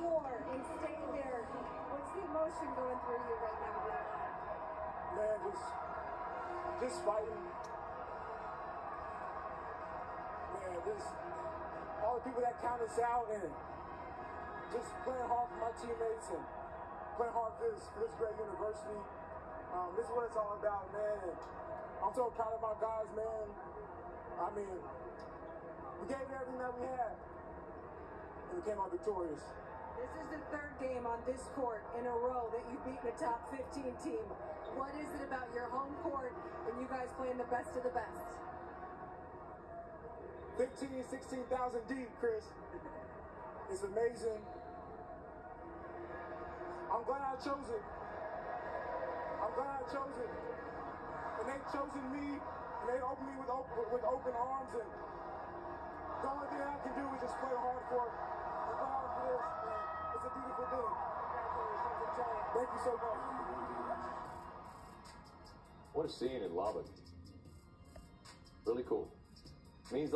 floor and staying there. What's the emotion going through you right now, bro? Man, just, just fighting. Man, just all the people that count us out and just playing hard for my teammates and playing hard for this, for this great university. Um, this is what it's all about, man. And I'm so proud of my guys, man. I mean, we gave everything that we had, and we came out victorious. Game on this court in a row that you've beaten a top 15 team. What is it about your home court and you guys playing the best of the best? 15, 16,000 deep, Chris. It's amazing. I'm glad I chose it. I'm glad I chose it. And they've chosen me, and they opened me with open, with open arms, and the only thing I can do is just play hard for it. And play hard for this. And it's a beautiful thing. Thank you so much. What a scene in Lubbock. Really cool. Means